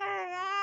Okay.